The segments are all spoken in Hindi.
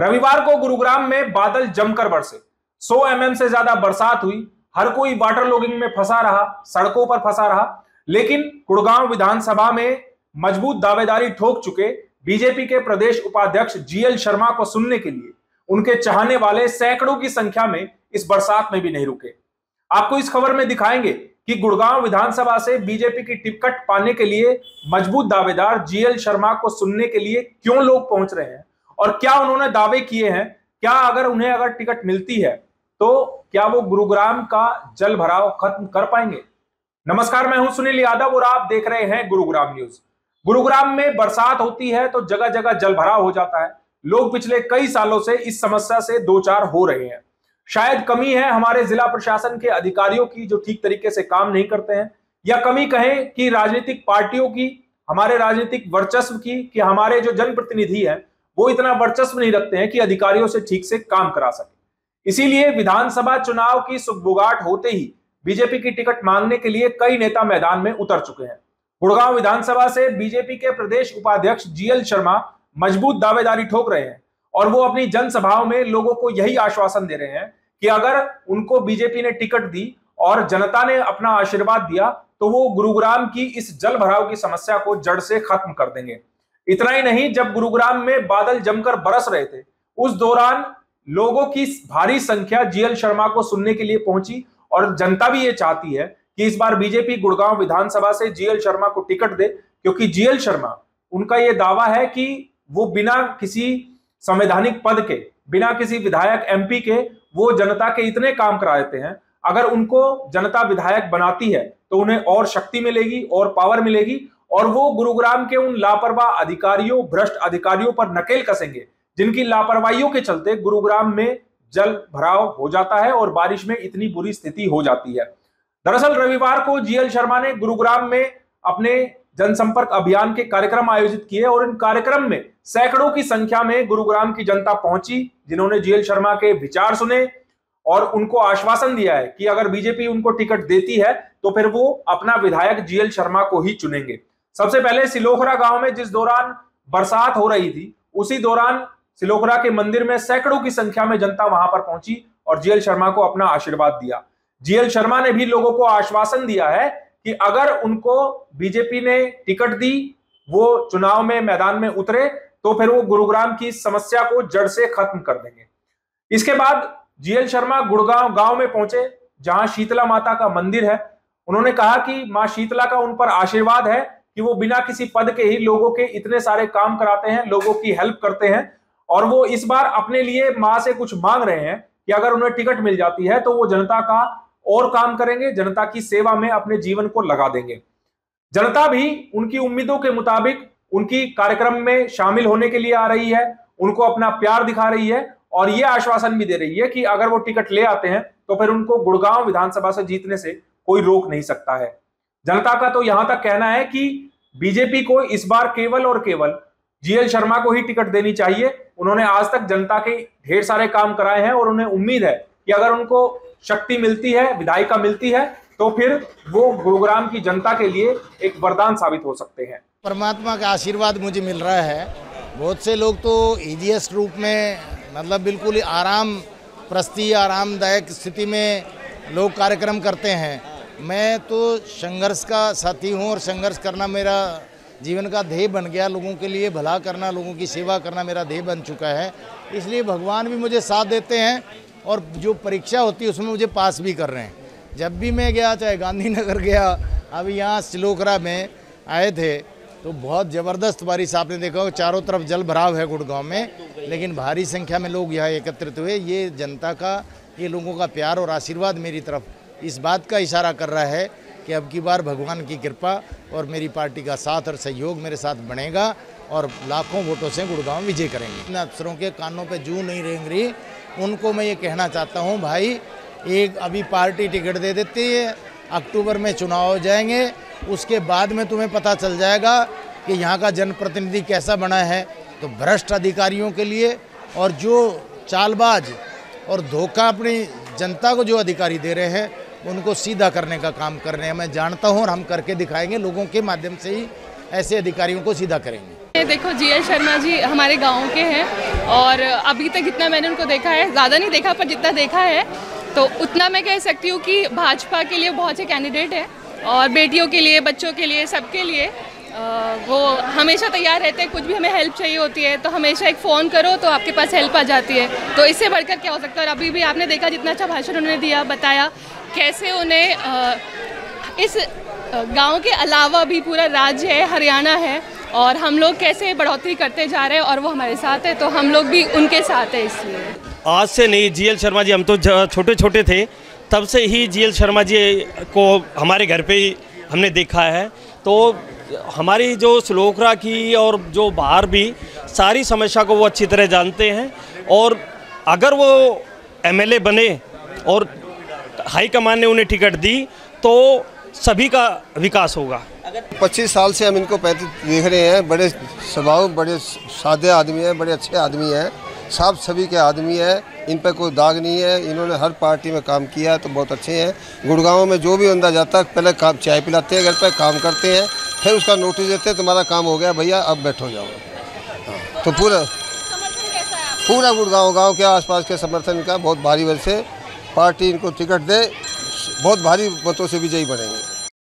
रविवार को गुरुग्राम में बादल जमकर बरसे। 100 एमएम से ज़्यादा बरसात हुई। हर कोई वाटर लॉगिंग में फंसा रहा, सड़कों पर फंसा रहा। लेकिन गुड़गांव विधानसभा में मज़बूत दावेदारी ठोक चुके बीजेपी के प्रदेश उपाध्यक्ष जीएल शर्मा को सुनने के लिए। उनके चाहने वाले सैकड़ों की संख्या में इस बरसात में भी नहीं रुके। आपको इस खबर में दिखाएँगे कि गुड़गांव विधानसभा से बीजेपी की टिकट पाने के लिए मज़बूत दावेदार जीएल शर्मा को सुनने के लिए क्यों लोग पहुँच रहे हैं। और क्या उन्होंने दावे किए हैं? क्या अगर उन्हें अगर टिकट मिलती है तो क्या वो गुरुग्राम का जल भराव खत्म कर पाएँगे? नमस्कार, मैं हूँ सुनील यादव और आप देख रहे हैं गुरुग्राम न्यूज़। गुरुग्राम में बरसात होती है तो जगह जगह जल भराव हो जाता है। लोग पिछले कई सालों से इस समस्या से दो चार हो रहे हैं। शायद कमी है हमारे जिला प्रशासन के अधिकारियों की जो ठीक तरीके से काम नहीं करते हैं, या कमी कहें कि राजनीतिक पार्टियों की, हमारे राजनीतिक वर्चस्व की, कि हमारे जो जनप्रतिनिधि हैं वो इतना वर्चस्व नहीं रखते हैं कि अधिकारियों से ठीक से काम करा सके। इसीलिए विधानसभा चुनाव की सुखबुगाट होते ही बीजेपी की टिकट मांगने के लिए कई नेता मैदान में उतर चुके हैं। गुड़गांव विधानसभा से बीजेपी के प्रदेश उपाध्यक्ष जीएल शर्मा मज़बूत दावेदारी ठोक रहे हैं और वो अपनी जनसभाओं में लोगों को यही आश्वासन दे रहे हैं कि अगर उनको बीजेपी ने टिकट दी और जनता ने अपना आशीर्वाद दिया तो वो गुरुग्राम की इस जल भराव की समस्या को जड़ से खत्म कर देंगे। इतना ही नहीं, जब गुरुग्राम में बादल जमकर बरस रहे थे, उस दौरान लोगों की भारी संख्या जीएल शर्मा को सुनने के लिए पहुँची और जनता भी ये चाहती है कि इस बार बीजेपी गुड़गांव विधानसभा से जीएल शर्मा को टिकट दे, क्योंकि जीएल शर्मा, उनका यह दावा है कि वो बिना किसी संवैधानिक पद के, बिना किसी विधायक एमपी के, वो जनता के इतने काम करा देते हैं। अगर उनको जनता विधायक बनाती है तो उन्हें और शक्ति मिलेगी, और पावर मिलेगी और वो गुरुग्राम के उन लापरवाह अधिकारियों, भ्रष्ट अधिकारियों पर नकेल कसेंगे, जिनकी लापरवाहियों के चलते गुरुग्राम में जल भराव हो जाता है और बारिश में इतनी बुरी स्थिति हो जाती है। दरअसल रविवार को जीएल शर्मा ने गुरुग्राम में अपने जनसंपर्क अभियान के कार्यक्रम आयोजित किए और इन कार्यक्रम में सैकड़ों की संख्या में गुरुग्राम की जनता पहुँची, जिन्होंने जीएल शर्मा के विचार सुने और उनको आश्वासन दिया है कि अगर बीजेपी उनको टिकट देती है तो फिर वो अपना विधायक जीएल शर्मा को ही चुनेंगे। सबसे पहले सिलोखरा गाँव में जिस दौरान बरसात हो रही थी, उसी दौरान सिलोखरा के मंदिर में सैकड़ों की संख्या में जनता वहाँ पर पहुँची और जीएल शर्मा को अपना आशीर्वाद दिया। जीएल शर्मा ने भी लोगों को आश्वासन दिया है कि अगर उनको बीजेपी ने टिकट दी, वो चुनाव में मैदान में उतरे तो फिर वो गुरुग्राम की समस्या को जड़ से खत्म कर देंगे। इसके बाद जीएल शर्मा गुड़गांव, गाँव में पहुँचे, जहाँ शीतला माता का मंदिर है। उन्होंने कहा कि माँ शीतला का उन पर आशीर्वाद है कि वो बिना किसी पद के ही लोगों के इतने सारे काम कराते हैं, लोगों की हेल्प करते हैं और वो इस बार अपने लिए माँ से कुछ मांग रहे हैं कि अगर उन्हें टिकट मिल जाती है तो वो जनता का और काम करेंगे, जनता की सेवा में अपने जीवन को लगा देंगे। जनता भी उनकी उम्मीदों के मुताबिक उनकी कार्यक्रम में शामिल होने के लिए आ रही है, उनको अपना प्यार दिखा रही है और ये आश्वासन भी दे रही है कि अगर वो टिकट ले आते हैं तो फिर उनको गुड़गांव विधानसभा से जीतने से कोई रोक नहीं सकता है। जनता का तो यहाँ तक कहना है कि बीजेपी को इस बार केवल और केवल जीएल शर्मा को ही टिकट देनी चाहिए। उन्होंने आज तक जनता के ढेर सारे काम कराए हैं और उन्हें उम्मीद है कि अगर उनको शक्ति मिलती है, विधायिका मिलती है तो फिर वो गुरुग्राम की जनता के लिए एक वरदान साबित हो सकते हैं। परमात्मा का आशीर्वाद मुझे मिल रहा है। बहुत से लोग तो ईजीएस रूप में मतलब बिल्कुल आराम, प्रस्ती, आरामदायक स्थिति में लोग कार्यक्रम करते हैं। मैं तो संघर्ष का साथी हूँ और संघर्ष करना मेरा जीवन का ध्येय बन गया। लोगों के लिए भला करना, लोगों की सेवा करना मेरा ध्येय बन चुका है। इसलिए भगवान भी मुझे साथ देते हैं और जो परीक्षा होती है उसमें मुझे पास भी कर रहे हैं। जब भी मैं गया, चाहे गांधीनगर गया, अभी यहाँ सिलोकरा में आए थे तो बहुत ज़बरदस्त बारिश आपने देखा चारों तरफ़ जल भराव है गुड़गांव में, लेकिन भारी संख्या में लोग यहाँ एकत्रित हुए। ये जनता का, ये लोगों का प्यार और आशीर्वाद मेरी तरफ़ इस बात का इशारा कर रहा है कि अब की बार भगवान की कृपा और मेरी पार्टी का साथ और सहयोग मेरे साथ बनेगा और लाखों वोटों से गुड़गांव विजय करेंगे। इन अफसरों के कानों पे जू नहीं रेंग रही, उनको मैं ये कहना चाहता हूँ, भाई, एक अभी पार्टी टिकट दे देती है, अक्टूबर में चुनाव हो जाएँगे, उसके बाद में तुम्हें पता चल जाएगा कि यहाँ का जनप्रतिनिधि कैसा बना है। तो भ्रष्ट अधिकारियों के लिए और जो चालबाज और धोखा अपनी जनता को जो अधिकारी दे रहे हैं उनको सीधा करने का काम कर रहे हैं। मैं जानता हूँ और हम करके दिखाएँगे। लोगों के माध्यम से ही ऐसे अधिकारियों को सीधा करेंगे। देखो जी शर्मा जी हमारे गाँव के हैं और अभी तक जितना मैंने उनको देखा है, ज़्यादा नहीं देखा, पर जितना देखा है तो उतना मैं कह सकती हूँ कि भाजपा के लिए बहुत से कैंडिडेट हैं और बेटियों के लिए, बच्चों के लिए, सबके लिए। वो हमेशा तैयार रहते हैं, कुछ भी हमें हेल्प चाहिए होती है तो हमेशा एक फ़ोन करो तो आपके पास हेल्प आ जाती है। तो इससे बढ़कर क्या हो सकता है? और अभी भी आपने देखा जितना अच्छा भाषण उन्होंने दिया, बताया, कैसे उन्हें इस गाँव के अलावा भी पूरा राज्य है, हरियाणा है, और हम लोग कैसे बढ़ोतरी करते जा रहे हैं, और वो हमारे साथ है तो हम लोग भी उनके साथ है इसलिए। आज से नहीं, जीएल शर्मा जी, हम तो छोटे छोटे थे, तब से ही जीएल शर्मा जी को हमारे घर पे ही हमने देखा है। तो हमारी जो श्लोकरा की और जो बाहर भी, सारी समस्या को वो अच्छी तरह जानते हैं। और अगर वो एमएलए बने और हाईकमान ने उन्हें टिकट दी तो सभी का विकास होगा। पच्चीस साल से हम इनको पैंतीस देख रहे हैं, बड़े स्वभाव, बड़े सादे आदमी हैं, बड़े अच्छे आदमी हैं। साफ़ सभी के आदमी हैं, इन पर कोई दाग नहीं है। इन्होंने हर पार्टी में काम किया है तो बहुत अच्छे हैं। गुड़गांव में जो भी बंदा जाता है, पहले काम चाय पिलाते हैं, घर पर काम करते हैं। फिर उसका नोटिस देते तुम्हारा काम हो गया भैया अब बैठो जाओ। हाँ, तो पूरा पूरा गुड़गांव गाँव के आसपास के समर्थन का बहुत भारी वजह से पार्टी इनको टिकट दे बहुत भारी मतों से विजयी बनेंगे।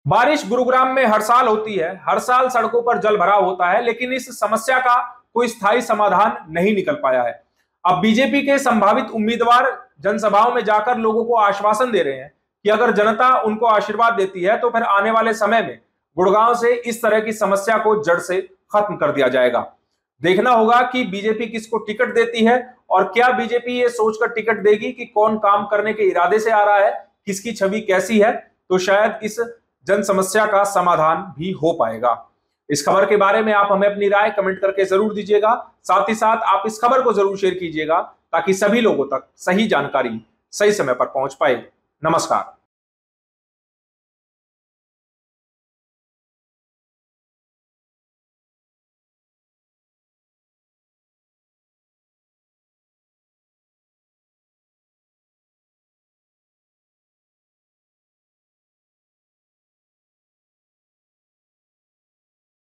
बारिश गुरुग्राम में हर साल होती है हर साल सड़कों पर जल भराव होता है लेकिन इस समस्या का कोई स्थायी समाधान नहीं निकल पाया है। अब बीजेपी के संभावित उम्मीदवार जनसभाओं में जाकर लोगों को आश्वासन दे रहे हैं कि अगर जनता उनको आशीर्वाद देती है तो फिर आने वाले समय में गुड़गांव से इस तरह की समस्या को जड़ से खत्म कर दिया जाएगा। देखना होगा कि बीजेपी किसको टिकट देती है और क्या बीजेपी ये सोचकर टिकट देगी कि कौन काम करने के इरादे से आ रहा है, किसकी छवि कैसी है तो शायद इस जन समस्या का समाधान भी हो पाएगा। इस खबर के बारे में आप हमें अपनी राय कमेंट करके ज़रूर दीजिएगा। साथ ही साथ आप इस खबर को ज़रूर शेयर कीजिएगा ताकि सभी लोगों तक सही जानकारी सही समय पर पहुँच पाए। नमस्कार।